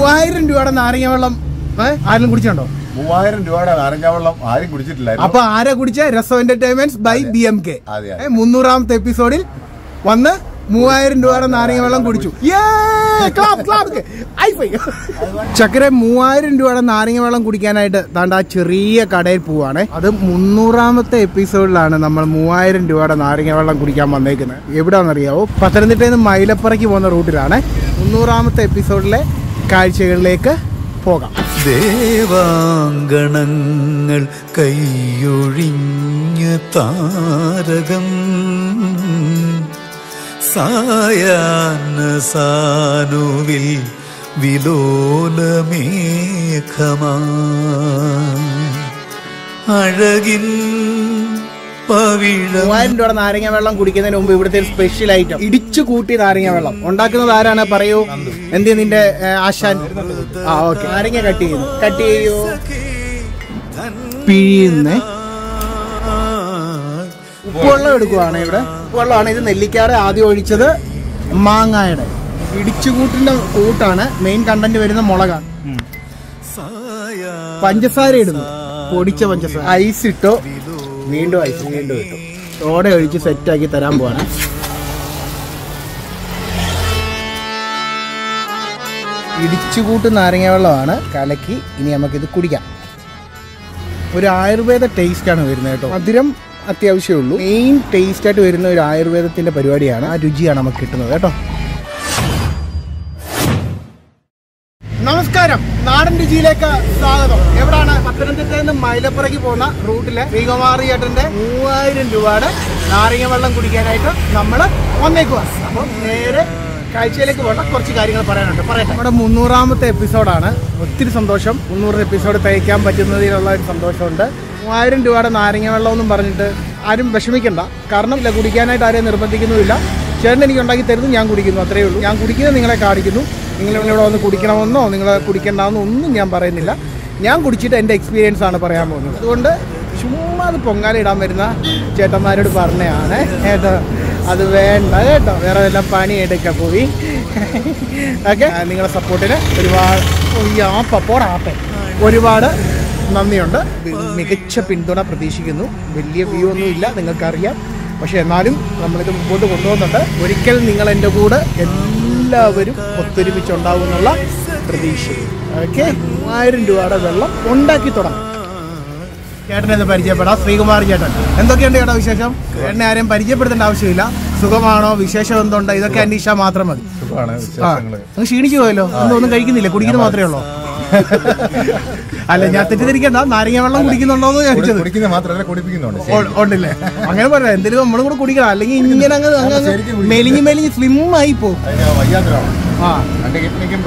മൂവായിരം രൂപയുടെ നാരങ്ങ വെള്ളം ആരും ആരെങ്കിലും കുടിച്ചിട്ടുണ്ടോ? മൂവായിരം രൂപയുടെ നാരങ്ങ വെള്ളം ആരും കുടിച്ചിട്ടില്ല അപ്പൊ ആരെ കുടിച്ച? രസം entertainment by B M K. മുന്നൂറാമത്തെ എപ്പിസോഡിൽ വന്ന് മൂവായിരം രൂപയുടെ നാരങ്ങ വെള്ളം കുടിച്ചു. ചക്കര മൂവായിരം രൂപയുടെ നാരങ്ങ വെള്ളം കുടിക്കാനായിട്ട് താണ്ട ആ ചെറിയ കടയിൽ പോവാണ്. അത് മുന്നൂറാമത്തെ എപ്പിസോഡിലാണ് നമ്മൾ മൂവായിരം രൂപയുടെ നാരങ്ങ വെള്ളം കുടിക്കാൻ വന്നേക്കുന്നത്. എവിടെയാണെന്നറിയാവോ പത്തനംതിട്ടയിൽ നിന്ന് മൈലപ്പുറയ്ക്ക് പോകുന്ന റൂട്ടിലാണ്. മുന്നൂറാമത്തെ എപ്പിസോഡിലെ കാഴ്ചകളിലേക്ക് പോകാം. ദേവാങ്കണങ്ങൾ കൈയൊഴിഞ്ഞ താരകം. സായാന്ന സാനുവിൽ വിലോലമേഘമാ. അഴകിൻ മൂവായിരം രൂപയുടെ നാരങ്ങ വെള്ളം കുടിക്കുന്നതിന് മുമ്പ് ഇവിടുത്തെ സ്പെഷ്യൽ ഐറ്റം ഇടിച്ചു കൂട്ടി നാരങ്ങ വെള്ളം. ഉണ്ടാക്കുന്നത് ആരാണ്? പറയൂ. എന്ത് നിന്റെ ആശാൻ? ആ ഓക്കെ. നാരങ്ങ കട്ട് ചെയ്യുന്നു. കട്ട് ചെയ്യൂ. പിഴിയുന്നേ ഉപ്പുവെള്ളം എടുക്കുവാണ് ഇവിടെ. ഉപ്പുവെള്ളമാണ് ഇത് നെല്ലിക്കാറ് ആദ്യം ഒഴിച്ചത് മാങ്ങായുടെ. ഇടിച്ചുകൂട്ടിന്റെ കൂട്ടാണ്. മെയിൻ കണ്ടന്റ് വരുന്ന മുളകാണ്. പഞ്ചസാര ഇടുന്നു. പൊടിച്ച പഞ്ചസാര. ഐസ് ഇട്ടോ? വീണ്ടും ഐസ് വീണ്ടും ഇട്ടു തോടെ ഒഴിച്ച് സെറ്റാക്കി തരാൻ പോവാണ്. ഇടിച്ചുകൂട്ട് നാരങ്ങ വെള്ളമാണ് കലക്കി ഇനി നമുക്കിത് കുടിക്കാം. ഒരു ആയുർവേദ ടേസ്റ്റാണ് വരുന്നത് കേട്ടോ. മധുരം അത്യാവശ്യമേ ഉള്ളൂ. മെയിൻ ടേസ്റ്റായിട്ട് വരുന്ന ഒരു ആയുർവേദത്തിന്റെ പരിപാടിയാണ്. ആ രുചിയാണ് നമുക്ക് കിട്ടുന്നത് കേട്ടോ. നാടൻ രുചിയിലേക്ക് സ്വാഗതം. എവിടാണ്? പത്തനംതിട്ടയിൽ നിന്ന് മൈലപ്പുറയ്ക്ക് പോകുന്ന റൂട്ടിലെ ശ്രീകുമാറി ഏട്ടന്റെ മൂവായിരം രൂപയുടെ നാരങ്ങ വെള്ളം കുടിക്കാനായിട്ട് നമ്മൾ വന്നേക്കുക അപ്പം നേരെ കാഴ്ചയിലേക്ക് പോകണ്ട. കുറച്ച് കാര്യങ്ങൾ പറയാനുണ്ട്. പറയട്ടെ. നമ്മുടെ മുന്നൂറാമത്തെ എപ്പിസോഡാണ്. ഒത്തിരി സന്തോഷം. മുന്നൂറ് എപ്പിസോഡ് തയ്ക്കാൻ പറ്റുന്നതിലുള്ള ഒരു സന്തോഷമുണ്ട്. മൂവായിരം രൂപയുടെ നാരങ്ങ വെള്ളം എന്നും പറഞ്ഞിട്ട് ആരും വിഷമിക്കണ്ട. കാരണം ഇല്ല കുടിക്കാനായിട്ട് ആരെയും നിർബന്ധിക്കുന്നുമില്ല. ചേട്ടൻ എനിക്ക് ഉണ്ടാക്കി തരുന്നു ഞാൻ കുടിക്കുന്നു. അത്രയേ ഉള്ളൂ. ഞാൻ കുടിക്കുന്നത് നിങ്ങളെ കാണിക്കുന്നു. നിങ്ങൾ ഇവിടെ വന്ന് കുടിക്കണമെന്നോ നിങ്ങൾ കുടിക്കണ്ടെന്നോ ഒന്നും ഞാൻ പറയുന്നില്ല. ഞാൻ കുടിച്ചിട്ട് എന്റെ എക്സ്പീരിയൻസ് ആണ് പറയാൻ പോകുന്നത്. അതുകൊണ്ട് ചുമ്മാ അത് പൊങ്കാലിടാൻ വരുന്ന ചേട്ടന്മാരോട് പറഞ്ഞതാണ്. കേട്ടോ അത് വേണ്ട കേട്ടോ. വേറെ വല്ല പണി എടുക്കാൻ പോയി. ഓക്കെ? നിങ്ങളുടെ സപ്പോർട്ടിന് ഒരുപാട് ഈ ആപ്പ പോടാപ്പേ ഒരുപാട് നന്ദിയുണ്ട്. മികച്ച പിന്തുണ പ്രതീക്ഷിക്കുന്നു. വലിയ വ്യൂ ഒന്നും ഇല്ല നിങ്ങൾക്കറിയാം. പക്ഷെ എന്നാലും നമ്മളിത് മുമ്പോട്ട് കൊണ്ടുപോകുന്നുണ്ട്. ഒരിക്കൽ നിങ്ങൾ എന്റെ കൂടെ എല്ലാവരും ഒത്തൊരുമിച്ചുണ്ടാവും എന്നുള്ള പ്രതീക്ഷയും ഓക്കെ? മൂവായിരം രൂപയുടെ വെള്ളം ഉണ്ടാക്കി തുടങ്ങാം. ചേട്ടനെ ഒന്ന് പരിചയപ്പെടാം. ശ്രീകുമാർ ചേട്ടൻ. എന്തൊക്കെയുണ്ട് ചേട്ടാ വിശേഷം? എന്നെ ആരെയും പരിചയപ്പെടുത്തേണ്ട ആവശ്യമില്ല. സുഖമാണോ? വിശേഷം എന്തുണ്ടോ? ഇതൊക്കെ അന്വേഷിച്ചാൽ മാത്രം മതി. ക്ഷീണിച്ചു പോയല്ലോ. ഒന്നും ഒന്നും കഴിക്കുന്നില്ല? കുടിക്കുന്നത് മാത്രമേ ഉള്ളൂ? അല്ല ഞാൻ തെറ്റിദ്ധരിക്കണ്ട. നാരങ്ങ വെള്ളം കുടിക്കുന്നുണ്ടോ എന്ന് ചോദിച്ചത്. കുടിക്കുന്നത് മാത്രമല്ല കുടിപ്പിക്കുന്നുണ്ട്. ഉണ്ടല്ലേ? അങ്ങനെ പറയാം. എന്തെങ്കിലും നമ്മളും കൂടെ കുടിക്കണം. അല്ലെങ്കിൽ ഇങ്ങനെ അങ്ങ് അങ്ങ്. മെലിഞ്ഞ് മെലിഞ്ഞ് സ്ലിം ആയി പോകും ആ. രണ്ട് കിഡ്നിക്കും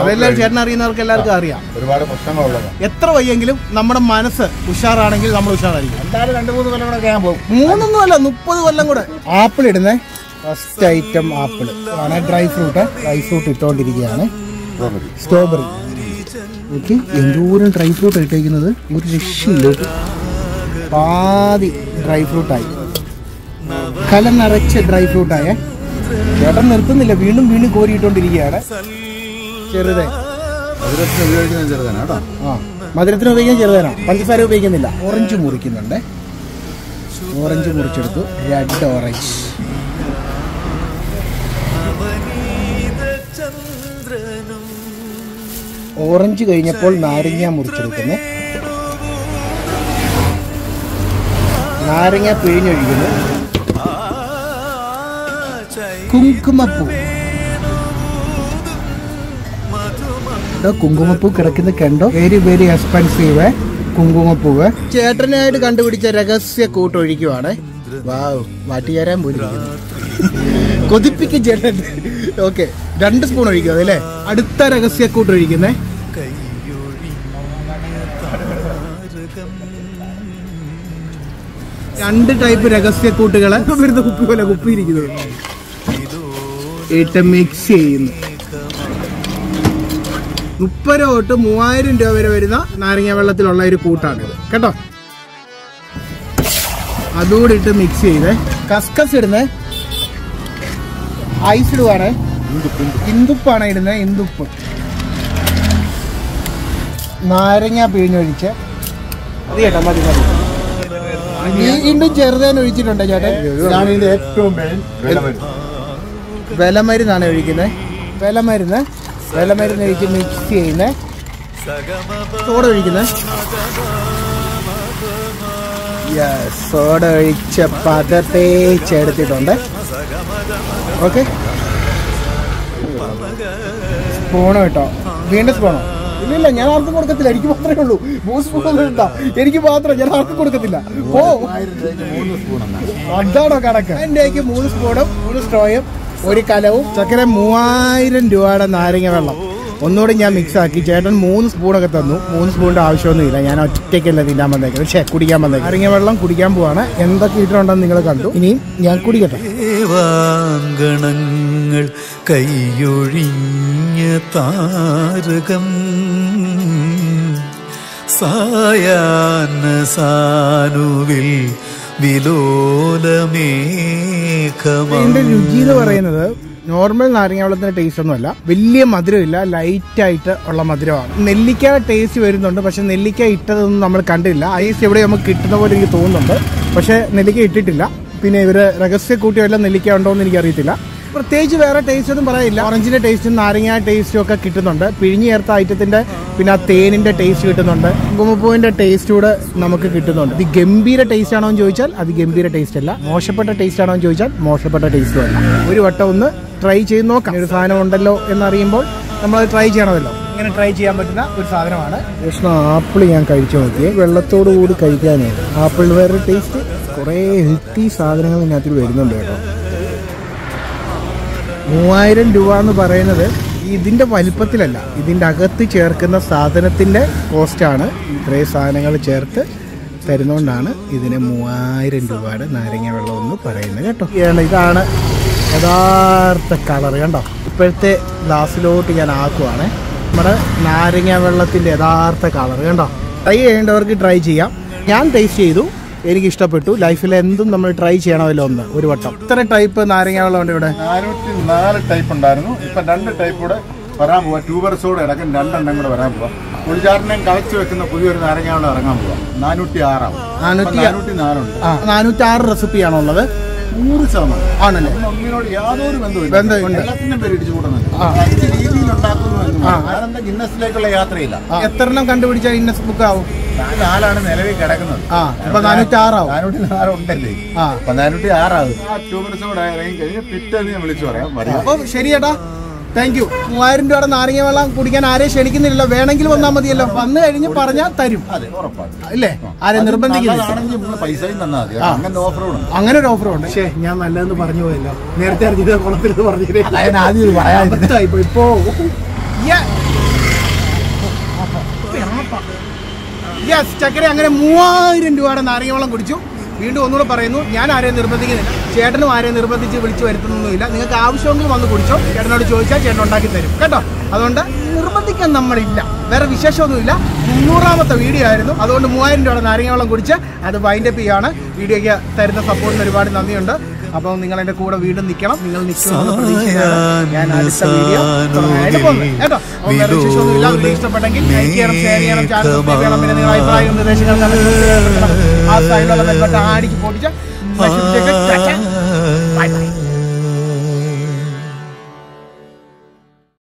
അതെല്ലാം ചേട്ടൻ അറിയുന്നവർക്ക് എല്ലാവർക്കും അറിയാം. ഒരുപാട് പ്രശ്നങ്ങളുള്ളത്. എത്ര വയ്യെങ്കിലും നമ്മുടെ മനസ്സ് ഉഷാറാണെങ്കിൽ നമ്മൾ ഉഷാറായിരിക്കും. എന്തായാലും രണ്ട് മൂന്ന് കൊല്ലം കൂടെ ഞാൻ പോകും. മൂന്നൊന്നും അല്ല മുപ്പത് കൊല്ലം കൂടെ. ആപ്പിൾ ഇടുന്നേ ഫസ്റ്റ് ഐറ്റം ആപ്പിൾ ആണ് ഡ്രൈ ഫ്രൂട്ട്. ഡ്രൈ ഫ്രൂട്ട് ഇട്ടുകൊണ്ടിരിക്കുകയാണ് സ്ട്രോബെറി ഓക്കെ എന്തോരം ഡ്രൈ ഫ്രൂട്ട് ഇട്ടേക്കുന്നത്? ഒരു രക്ഷയില്ല പാതി ഡ്രൈ ഫ്രൂട്ടായി കല നിറച്ച ഡ്രൈ ഫ്രൂട്ടായേ ചേട്ടൻ നിർത്തുന്നില്ല വീണ്ടും വീണ്ടും കോരിയിട്ടോണ്ടിരിക്കുകയാണ്. ചെറുതേ. ആ മധുരത്തിന് ഉപയോഗിക്കാൻ ചെറുതേനാ പഞ്ചസാര ഉപയോഗിക്കുന്നില്ല. ഓറഞ്ച് മുറിക്കുന്നുണ്ട്. ഓറഞ്ച് മുറിച്ചെടുത്തു. രണ്ട് ഓറഞ്ച് ഓറഞ്ച് കഴിഞ്ഞപ്പോൾ നാരങ്ങ മുറിച്ചെടുക്കുന്നു. നാരങ്ങ പിഴിഞ്ഞൊഴിക്കുന്നു. കുങ്കുമപ്പൂ. കുങ്കുമപ്പൂ കിടക്കുന്ന കണ്ടോ? വെരി വെരി എക്സ്പെൻസീവ് കുങ്കുമപ്പൂവ് ചേട്ടനായിട്ട് കണ്ടുപിടിച്ച രഹസ്യ കൂട്ടൊഴിക്കുവാണ്. വാവ് വാട്ടിയാരാൻ പോലും. കൊതിപ്പിക്കും ചേട്ടൻ. ഓക്കെ രണ്ട് സ്പൂൺ ഒഴിക്കും അതല്ലേ? അടുത്ത രഹസ്യ കൂട്ടൊഴിക്കുന്നേ. രണ്ട് ടൈപ്പ് രഹസ്യ കൂട്ടുകളെ. വരുന്ന കുപ്പി പോലെ കുപ്പിയിരിക്കുന്നത്. ഇട്ട് മിക്സ് ചെയ്യുന്നു. മുപ്പത് രൂപ തൊട്ട് മൂവായിരം രൂപ വരെ വരുന്ന നാരങ്ങ വെള്ളത്തിലുള്ള ഒരു കൂട്ടാണിത്. കേട്ടോ? അതുകൂടി ഇട്ട് മിക്സ് ചെയ്തേ. കസ്കസ് ഇടുന്നേ. ഐസ് ഇടുവാണ്. ഇന്ദുപ്പാണ് ഇടുന്നത് ഇന്ദുപ്പ്. നാരങ്ങ പിഴിഞ്ഞൊഴിച്ച് വീണ്ടും ചെറുതേൻ ഒഴിച്ചിട്ടുണ്ട് ചേട്ടൻ. ഇതാണ് ഇതിന്റെ ഏറ്റവും വിലമരുന്നാണ് ഒഴിക്കുന്നത്. വിലമരുന്ന്. വിലമരുന്ന് ഒഴിച്ച് മിക്സ് ചെയ്യുന്നത് സോഡ ഒഴിക്കുന്നത് സോഡ ഒഴിച്ച് ചേർത്തിട്ടുണ്ട്. ഓക്കെ സ്പൂണ് കേട്ടോ. വീണ്ടും സ്പൂണോ? ഇല്ലില്ല ഞാൻ ആർക്കും കൊടുക്കത്തില്ല. എനിക്ക് മാത്രമേ ഉള്ളൂ. മൂന്ന് സ്പൂൺ ഉണ്ടാ എനിക്ക് മാത്രം ഞാൻ ആർക്കും കൊടുക്കത്തില്ല. ഓ അതാണോ കണക്ക്? എന്റെ മൂന്ന് സ്പൂണും മൂന്ന് സ്ട്രോയും ഒരു കലവും. ചക്കര മൂവായിരം രൂപയുടെ നാരങ്ങ വെള്ളം. ഒന്നുകൂടി ഞാൻ മിക്സ് ആക്കി. ചേട്ടൻ മൂന്ന് സ്പൂണൊക്കെ തന്നു. മൂന്ന് സ്പൂണിന്റെ ആവശ്യമൊന്നുമില്ല. ഞാൻ ഒറ്റയ്ക്കല്ല തിന്നാൻ വന്നേക്കുന്നത്. പക്ഷേ കുടിക്കാൻ വന്നേ അറിഞ്ഞ വെള്ളം കുടിക്കാൻ പോവാണ്. എന്തൊക്കെ ഇട്ടിട്ടുണ്ടെന്ന് നിങ്ങൾ കണ്ടു. ഇനിയും ഞാൻ കുടിക്കട്ടെ. ദേവാങ്കണങ്ങൾ കൈയൊഴിഞ്ഞ താരകം. സായാന സാനുവിൽ ഇതിന്റെ രുചി എന്ന് പറയുന്നത് നോർമൽ നാരങ്ങ വെള്ളത്തിന്റെ ടേസ്റ്റ് ഒന്നുമല്ല. വലിയ മധുരമില്ല ലൈറ്റ് ആയിട്ട് ഉള്ള മധുരമാണ്. നെല്ലിക്ക ടേസ്റ്റ് വരുന്നുണ്ട് പക്ഷെ നെല്ലിക്ക ഇട്ടതൊന്നും നമ്മൾ കണ്ടില്ല. ഐസ് എവിടെ നമുക്ക് കിട്ടുന്ന പോലെ എനിക്ക് തോന്നുന്നുണ്ട്. പക്ഷെ നെല്ലിക്ക ഇട്ടിട്ടില്ല. പിന്നെ ഇവർ രഹസ്യ കൂട്ടി വല്ല നെല്ലിക്ക ഉണ്ടോ എന്ന് എനിക്കറിയത്തില്ല പ്രത്യേകിച്ച് വേറെ ടേസ്റ്റ് ഒന്നും പറയില്ല ഓറഞ്ചിന്റെ ടേസ്റ്റും നാരങ്ങ ടേസ്റ്റും ഒക്കെ കിട്ടുന്നുണ്ട്. പിഴിഞ്ഞു ചേർത്ത ഐറ്റത്തിന്റെ പിന്നെ ആ തേനിന്റെ ടേസ്റ്റ് കിട്ടുന്നുണ്ട്. കുങ്കുമപ്പൂവിന്റെ ടേസ്റ്റ് കൂടെ നമുക്ക് കിട്ടുന്നുണ്ട്. ഇത് ഗംഭീര ടേസ്റ്റ് ആണോ എന്ന് ചോദിച്ചാൽ അത് ഗംഭീര ടേസ്റ്റ് അല്ല. മോശപ്പെട്ട ടേസ്റ്റ് ആണോ എന്ന് ചോദിച്ചാൽ മോശപ്പെട്ട ടേസ്റ്റും അല്ല. ഒരു വട്ടം ഒന്ന് ട്രൈ ചെയ്ത് നോക്കാം. ഒരു സാധനം ഉണ്ടല്ലോ എന്നറിയുമ്പോൾ നമ്മൾ ട്രൈ ചെയ്യണമല്ലോ. ഇങ്ങനെ ട്രൈ ചെയ്യാൻ പറ്റുന്ന ഒരു സാധനമാണ്. കൃഷ്ണ ആപ്പിൾ ഞാൻ കഴിച്ചു നോക്കിയേ. വെള്ളത്തോടു കൂടി കഴിക്കാനേ. ആപ്പിൾ വേറെ ടേസ്റ്റ് കുറേ ഹെൽത്തി സാധനങ്ങൾ ഇതിനകത്തിൽ വരുന്നുണ്ട് കേട്ടോ. മൂവായിരം രൂപ എന്ന് പറയുന്നത് ഇതിന്റെ വലിപ്പത്തിലല്ല. ഇതിന്റെ അകത്ത് ചേർക്കുന്ന സാധനത്തിന്റെ കോസ്റ്റാണ് ഇത്രയും സാധനങ്ങൾ ചേർത്ത് തരുന്നതുകൊണ്ടാണ് ഇതിന് മൂവായിരം രൂപയുടെ നാരങ്ങ വെള്ളം എന്ന് പറയുന്നത് കേട്ടോ. ഇതാണ് യഥാർത്ഥ കളർ കണ്ടോ? ഇപ്പോഴത്തെ ഗ്ലാസ്സിലോട്ട് ഞാൻ ആക്കുവാണ്. നമ്മുടെ നാരങ്ങ വെള്ളത്തിന്റെ യഥാർത്ഥ കളർ കണ്ടോ? ട്രൈ ചെയ്യേണ്ടവർക്ക് ട്രൈ ചെയ്യാം. ഞാൻ ടേസ്റ്റ് ചെയ്തു. എനിക്ക് ഇഷ്ടപ്പെട്ടു. ലൈഫിൽ എന്തും നമ്മൾ ട്രൈ ചെയ്യണമല്ലോ ഒന്ന്. ഒരു വട്ടം. ഇത്ര ടൈപ്പ് നാരങ്ങ വെള്ളം ഉണ്ട് ഇവിടെ. നാല് ടൈപ്പ് ഉണ്ടായിരുന്നു. ഇപ്പൊ രണ്ട് ടൈപ്പ് കൂടെ വരാൻ പോവാ. ട്യൂബർസോട് ഇടക്കും രണ്ടെണ്ണം കൂടെ വരാൻ പോവാ. പുളിചാറിനെയും കളച്ച് വെക്കുന്ന പുതിയൊരു നാരങ്ങ വെള്ളം ഇറങ്ങാൻ പോവാ. നാനൂറ്റി ആറാവും നാനൂറ്റി നാനൂറ്റി നാലുണ്ട് നാനൂറ്റി ആറ് റെസിപ്പിയാണോ ഉള്ളത് നൂറ് ശതമാനം. ആണല്ലേ? ഒന്നിനോട് യാതൊരു ബന്ധവും. എല്ലാത്തിനും പേര് ഇടിച്ചു. അഞ്ച് രീതിയിൽ ഉണ്ടാക്കുന്നു ഗിന്നസിലേക്കുള്ള യാത്രയില്ല. എത്ര എണ്ണം കണ്ടുപിടിച്ചാൽ ഇന്നസ് ബുക്ക് ആവും നാലാണ് നിലവിൽ കിടക്കുന്നത്. നാനൂറ്റി നാല് ഉണ്ടല്ലേ? നാനൂറ്റി ആറാവും ആ ട്യൂബർസോട് ഇറങ്ങി കഴിഞ്ഞ് പിറ്റേന്ന് ഞാൻ വിളിച്ചു പറയാം. വരിക അപ്പൊ ശരി ചേട്ടാ താങ്ക് യു മൂവായിരം രൂപയുടെ നാരങ്ങ വെള്ളം കുടിക്കാൻ ആരെയും ക്ഷണിക്കുന്നില്ലല്ലോ. വേണമെങ്കിൽ വന്നാൽ മതിയല്ലോ. വന്നു കഴിഞ്ഞ് പറഞ്ഞാൽ തരും. ഇല്ലേ? ആരെ നിർബന്ധിക്കുന്നില്ല ഓഫറുകളുണ്ട് അങ്ങനെ ഒരു ഓഫറും ഉണ്ട്. പക്ഷേ ഞാൻ നല്ലതെന്ന് പറഞ്ഞു പോയല്ലോ. നേരത്തെ അറിഞ്ഞത്. ഇപ്പോ യെസ് ചക്കര അങ്ങനെ മൂവായിരം രൂപയുടെ നാരങ്ങ വെള്ളം കുടിച്ചു. വീണ്ടും ഒന്നുകൂടെ പറയുന്നു ഞാൻ ആരെയും നിർബന്ധിക്കുന്നില്ല. ചേട്ടനും ആരെയും നിർബന്ധിച്ച് വിളിച്ചു വരുത്തുന്നൊന്നുമില്ല. നിങ്ങൾക്ക് ആവശ്യമെങ്കിൽ വന്ന് കുടിച്ചോ. ചേട്ടനോട് ചോദിച്ചാൽ ചേട്ടൻ ഉണ്ടാക്കി തരും. കേട്ടോ? അതുകൊണ്ട് നിർബന്ധിക്കാൻ നമ്മളില്ല. വേറെ വിശേഷമൊന്നുമില്ല. മുന്നൂറാമത്തെ വീഡിയോ ആയിരുന്നു. അതുകൊണ്ട് മൂവായിരം രൂപയുടെ നാരങ്ങ വെള്ളം കുടിച്ച് അത് വൈൻഡപ്പ് ചെയ്യാണ്. വീഡിയോയ്ക്ക് തരുന്ന സപ്പോർട്ടിന് ഒരുപാട് നന്ദിയുണ്ട്. അപ്പോൾ നിങ്ങൾ എന്റെ കൂടെ വീണ്ടും നിൽക്കണം. നിങ്ങൾ പ്രതീക്ഷയിലാണ് ഞാൻ അടുത്ത വീഡിയോ കേട്ടോ? ഇഷ്ടപ്പെട്ടെങ്കിൽ ലൈക്ക് ചെയ്യണം ഷെയർ ചെയ്യണം ചാനൽ സബ്സ്ക്രൈബ് ചെയ്യണം. പിന്നെ നിങ്ങൾ ആ സൈഡിലുള്ള ബെൽബട്ടൺ ആടിക്ക് പൊട്ടിച്ച്? നശിപ്പിച്ചേക്ക് ബൈ ബൈ